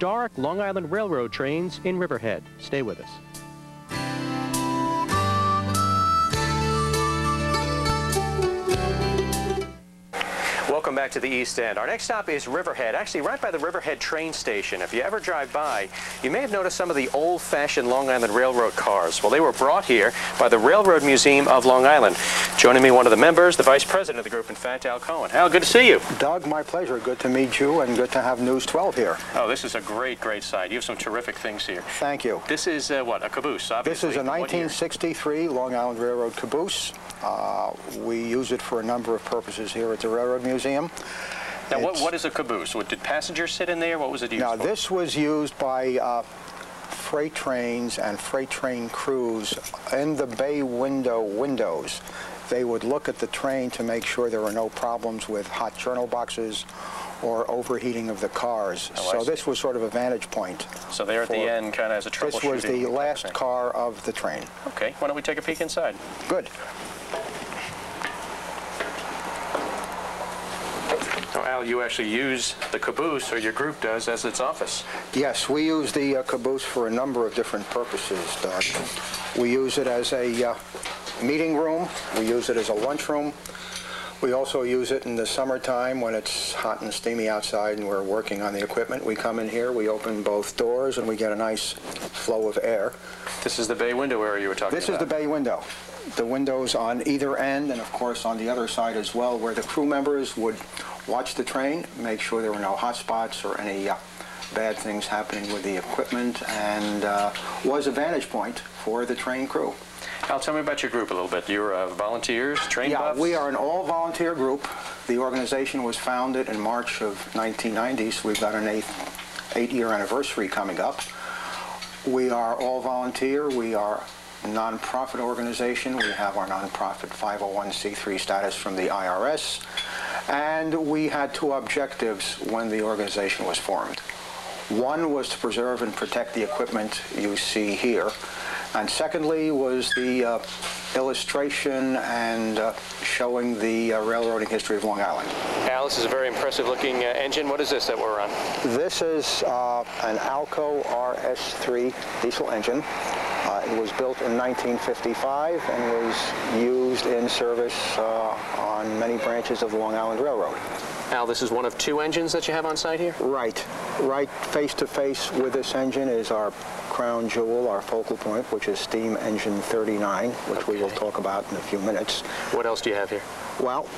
historic Long Island Railroad trains in Riverhead. Stay with us. Back to the East End. Our next stop is Riverhead, actually right by the Riverhead train station. If you ever drive by, you may have noticed some of the old-fashioned Long Island Railroad cars. Well, they were brought here by the Railroad Museum of Long Island. Joining me, one of the members, the vice president of the group, in fact, Al Cohen. Al, good to see you. Doug, my pleasure. Good to meet you and good to have News 12 here. Oh, this is a great, great site. You have some terrific things here. Thank you. This is, uh, what, a caboose, obviously? This is a 1963 Long Island Railroad caboose. Uh, we use it for a number of purposes here at the Railroad Museum. Now, what, what is a caboose? What, did passengers sit in there? What was it used now, for? this was used by uh, freight trains and freight train crews in the bay window windows. They would look at the train to make sure there were no problems with hot journal boxes or overheating of the cars. Oh, so this was sort of a vantage point. So there at the end, kind of as a troubleshooting. This was the last car of the train. Okay, why don't we take a peek inside? Good. You actually use the caboose, or your group does, as its office. Yes, we use the uh, caboose for a number of different purposes, Doug. We use it as a uh, meeting room. We use it as a lunchroom. We also use it in the summertime when it's hot and steamy outside and we're working on the equipment. We come in here, we open both doors, and we get a nice flow of air. This is the bay window area you were talking about. This is the bay window. The windows on either end, and of course on the other side as well, where the crew members would watch the train, make sure there were no hot spots or any uh, bad things happening with the equipment, and uh, was a vantage point for the train crew. Al, tell me about your group a little bit. You're uh, volunteers, train Yeah, buffs? we are an all-volunteer group. The organization was founded in March of 1990, so we've got an eight-year anniversary coming up. We are all volunteer. We are a nonprofit organization. We have our nonprofit 501c3 status from the IRS. And we had two objectives when the organization was formed. One was to preserve and protect the equipment you see here. And secondly was the uh, illustration and uh, showing the uh, railroading history of Long Island. Al, this is a very impressive looking uh, engine. What is this that we're on? This is uh, an Alco RS3 diesel engine. Uh, it was built in 1955 and was used in service uh, on many branches of the Long Island Railroad. Al, this is one of two engines that you have on site here? Right, right face to face with this engine is our crown jewel, our focal point, which is steam engine 39, which we will talk about in a few minutes. What else do you have here? Well,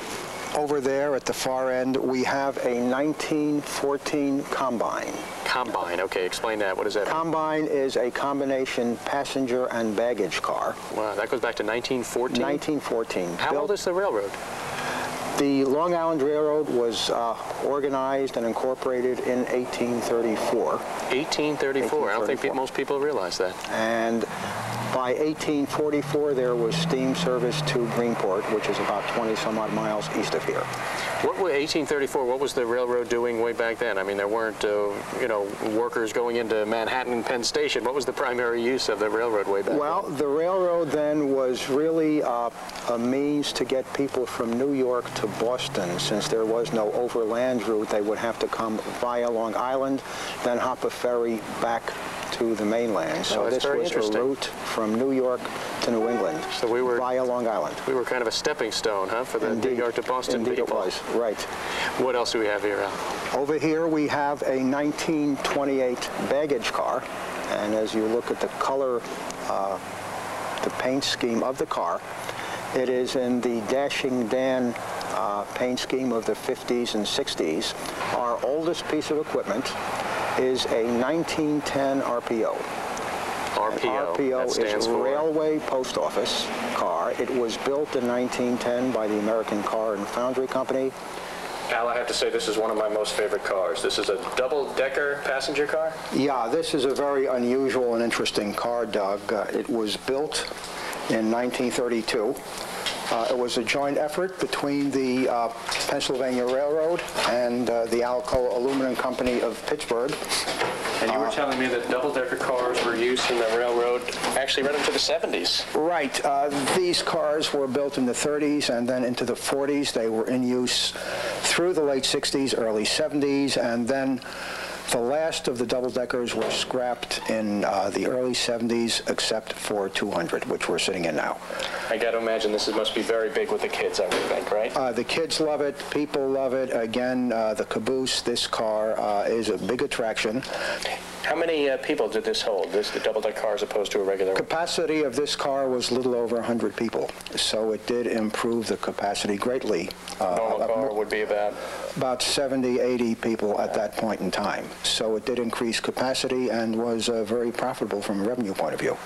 over there at the far end, we have a 1914 Combine. Combine. Okay, explain that. What is that? Combine is a combination passenger and baggage car. wow, that goes back to 1914? 1914. How built- old is the railroad? The Long Island Railroad was uh, organized and incorporated in 1834. 1834. I don't think most people realize that. And by 1844, there was steam service to Greenport, which is about 20 some odd miles east of here. What was 1834? What was the railroad doing way back then? I mean, there weren't, uh, you know, workers going into Manhattan and Penn Station. What was the primary use of the railroad way back then? Well, the railroad then was really uh, a means to get people from New York to Boston. Since there was no overland route, they would have to come via Long Island, then hop a ferry back the mainland. So Oh, this very was a interesting. route from New York to New England So we were- via Long Island. We were kind of a stepping stone, huh, for the New York to Boston Indeed people. it was, right. What else do we have here, Al? Over here we have a 1928 baggage car, and as you look at the color, uh, the paint scheme of the car, it is in the Dashing Dan uh, paint scheme of the 50s and 60s. Our oldest piece of equipment is a 1910 RPO. RPO. RPO that stands is for Railway Post Office car. It was built in 1910 by the American Car and Foundry Company. Al, I have to say this is one of my most favorite cars. This is a double-decker passenger car. Yeah, this is a very unusual and interesting car, Doug. Uh, it was built in 1932. Uh, it was a joint effort between the uh, Pennsylvania Railroad and uh, the Alcoa Aluminum Company of Pittsburgh. And you were Uh, telling me that double-decker cars were used in the railroad actually right up to the 70s. Right. Uh, these cars were built in the 30s and then into the 40s. They were in use through the late 60s, early 70s, and then The last of the double-deckers were scrapped in uh, the early 70s, except for 200, which we're sitting in now. I got to imagine this must be very big with the kids, I would think, right? Uh, the kids love it. People love it. Again, uh, the caboose, this car, uh, is a big attraction. How many uh, people did this hold, this the double-deck car as opposed to a regular? Capacity of this car was a little over 100 people, so it did improve the capacity greatly. Uh, Normal would be about, about 70, 80 people at that point in time. So it did increase capacity and was uh, very profitable from a revenue point of view.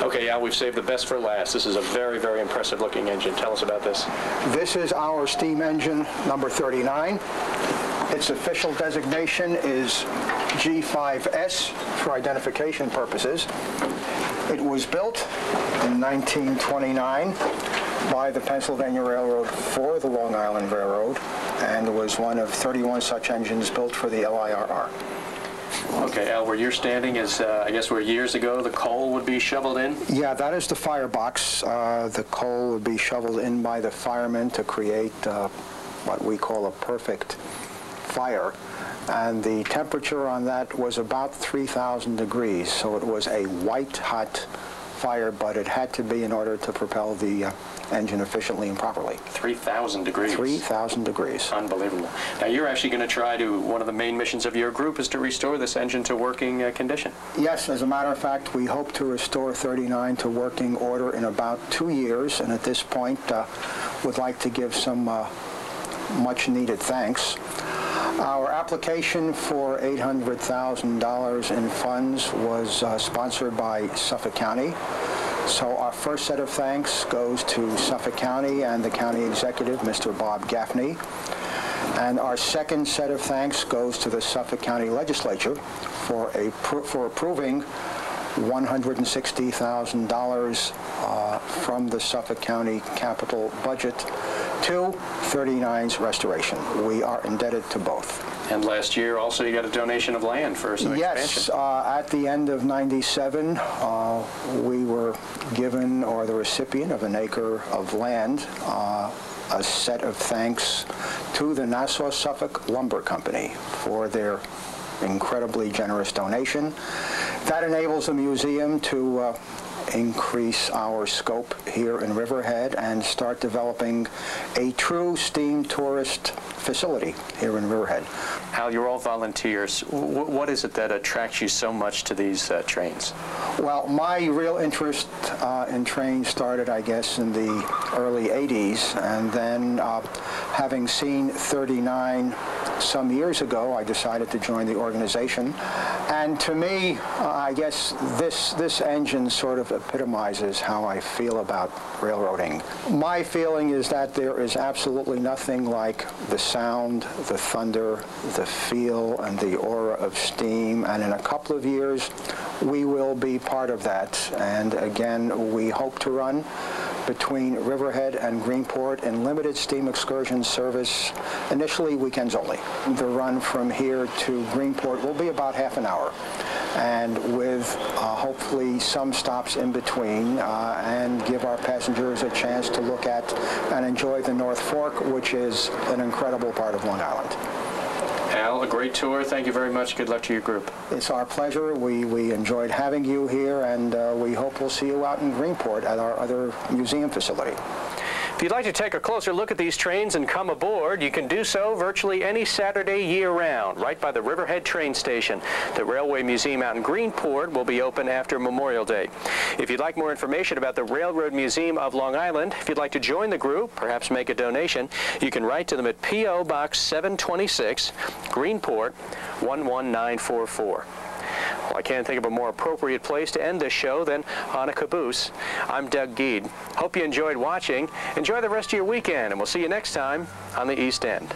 okay, yeah, we've saved the best for last. This is a very, very impressive-looking engine. Tell us about this. This is our steam engine number 39. Its official designation is G5S for identification purposes. It was built in 1929 by the Pennsylvania Railroad for the Long Island Railroad and was one of 31 such engines built for the LIRR. Okay, Al, where you're standing is, uh, I guess where years ago the coal would be shoveled in? Yeah, that is the firebox. Uh, the coal would be shoveled in by the firemen to create uh, what we call a perfect fire. And the temperature on that was about 3,000 degrees, so it was a white-hot fire, but it had to be in order to propel the uh, engine efficiently and properly. 3,000 degrees. 3,000 degrees. Unbelievable. Now, you're actually going to try to, one of the main missions of your group is to restore this engine to working uh, condition. Yes, as a matter of fact, we hope to restore 39 to working order in about two years, and at this point, uh, would like to give some uh, much-needed thanks. Our application for $800,000 in funds was uh, sponsored by Suffolk County. So our first set of thanks goes to Suffolk County and the county executive, Mr. Bob Gaffney. And our second set of thanks goes to the Suffolk County Legislature for, a, for approving $160,000 uh, from the Suffolk County capital budget to 39's restoration. We are indebted to both. And last year also you got a donation of land for some Yes, expansion. uh, at the end of 97, uh, we were given, or the recipient of an acre of land, uh, a set of thanks to the Nassau Suffolk Lumber Company for their incredibly generous donation. That enables the museum to uh, increase our scope here in Riverhead and start developing a true steam tourist facility here in Riverhead. Al, you're all volunteers. W- what is it that attracts you so much to these uh, trains? Well, my real interest uh, in trains started, I guess, in the early 80s, and then uh, having seen 39 some years ago, I decided to join the organization. And to me, uh, I guess this, this engine sort of epitomizes how I feel about railroading. My feeling is that there is absolutely nothing like the sound, the thunder, the feel, and the aura of steam. And in a couple of years, we will be part of that. And again, we hope to run between Riverhead and Greenport in limited steam excursion service, initially weekends only. The run from here to Greenport will be about half an hour and with uh, hopefully some stops in between uh, and give our passengers a chance to look at and enjoy the North Fork, which is an incredible part of Long Island. A great tour. Thank you very much. Good luck to your group. It's our pleasure. We, we enjoyed having you here, and uh, we hope we'll see you out in Greenport at our other museum facility. If you'd like to take a closer look at these trains and come aboard, you can do so virtually any Saturday year-round, right by the Riverhead train station. The Railway Museum out in Greenport will be open after Memorial Day. If you'd like more information about the Railroad Museum of Long Island, if you'd like to join the group, perhaps make a donation, you can write to them at P.O. Box 726, Greenport 11944. Well, I can't think of a more appropriate place to end this show than on a caboose. I'm Doug Geed. Hope you enjoyed watching. Enjoy the rest of your weekend, and we'll see you next time on the East End.